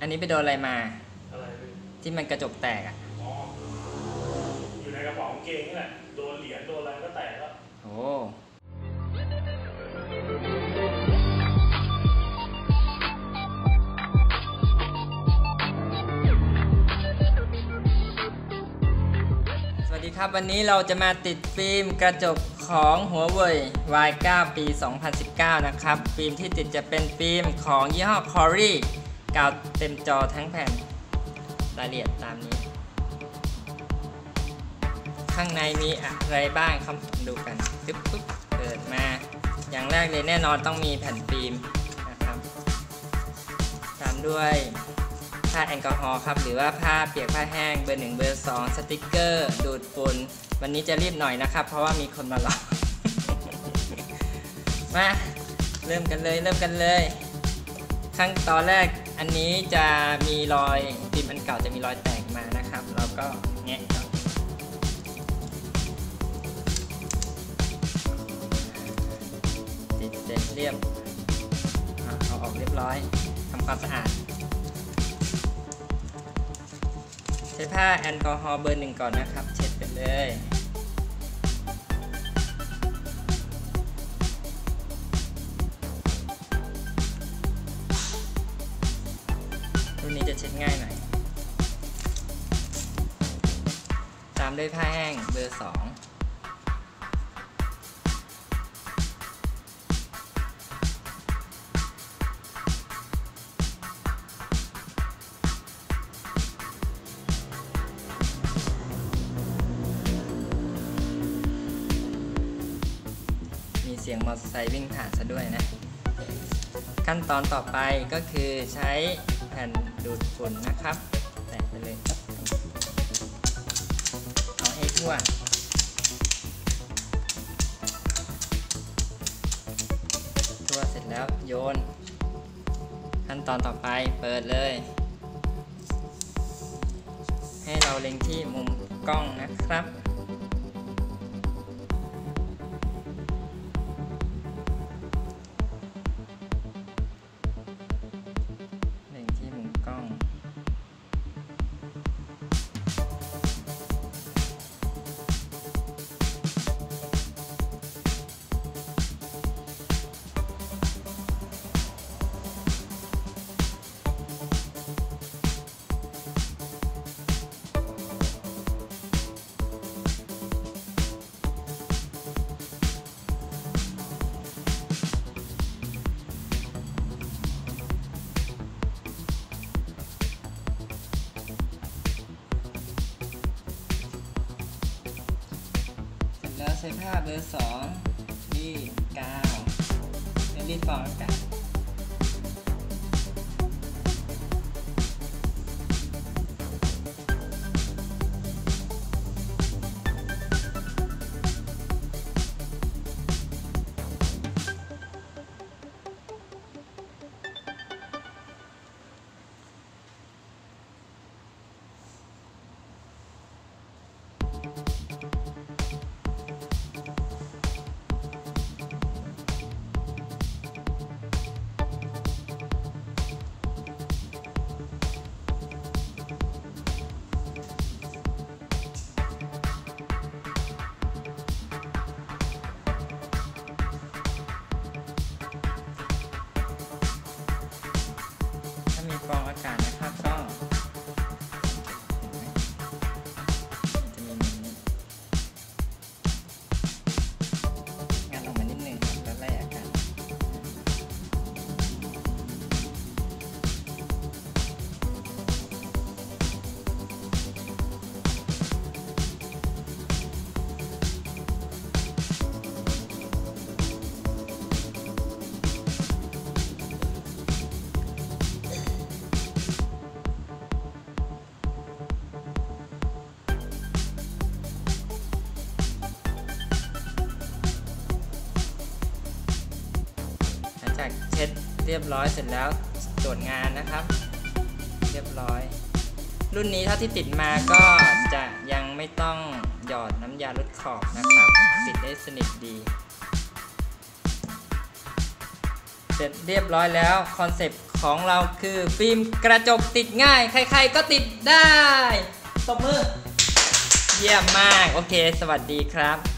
อันนี้ไปโดนอะไรมา อะไรพี่ที่มันกระจกแตกอะอ๋ออยู่ในกระเป๋ากางเกงนี่แหละโดนเหรียญโดนอะไรก็แตกแล้ว โอ้สวัสดีครับวันนี้เราจะมาติดฟิล์มกระจกของหัวเว่ย Y9 ปี 2019 นะครับ ฟิล์มที่ติดจะเป็นฟิล์มของยี่ห้อ c o r y กาวเต็มจอทั้งแผ่นรายละเอียดตามนี้ ข้างในมีอะไรบ้างครับดูกันปึ๊บปึ๊บเปิดมา อย่างแรกเลยแน่นอนต้องมีแผ่นฟิล์มนะครับ ตามด้วยผ้าแอลกอฮอล์ครับ หรือว่าผ้าเปียกผ้าแห้งเบอร์หนึ่งเบอร์สองสติกเกอร์ ดูดฝุ่นวันนี้จะรีบหน่อยนะครับ เพราะว่ามีคนมารอมาเริ่มกันเลยเริ่มกันเลย ขั้นตอนแรก อันนี้จะมีรอยฟิล์มอันเก่าจะมีรอยแตกมานะครับเราก็แงะก่อนติดเสร็จเรียบเอาออกเรียบร้อยทำความสะอาด ใช้ผ้าแอลกอฮอล์เบอร์หนึ่งก่อนนะครับ เช็ดไปเลย รุ่นนี้จะเช็ดง่ายหน่อย ตามด้วยผ้าแห้งเบอร์สองมีเสียงมอเตอร์ไซค์วิ่งผ่านซะด้วยนะ ขั้นตอนต่อไปก็คือใช้แผ่น ดูดฝุ่นนะครับแตะไปเลย เอาให้ทั่วทั่วเสร็จแล้วโยน ขั้นตอนต่อไปเปิดเลย ให้เราเล็งที่มุมกล้องนะครับ ใช้ผ้าเบอร์สองนี่กาวเป็นรีดฟองอากาศ จากเช็ดเรียบร้อยเสร็จแล้วตรวจงานนะครับ เรียบร้อย รุ่นนี้เท่าที่ติดมาก็จะยังไม่ต้องหยอดน้ำยาลดขอบนะครับ ติดได้สนิทดี เสร็จเรียบร้อยแล้ว concept ของเราคือฟิล์มกระจกติดง่าย ใคร ๆ ก็ติดได้ตบมือ เยี่ยมมาก โอเค สวัสดีครับ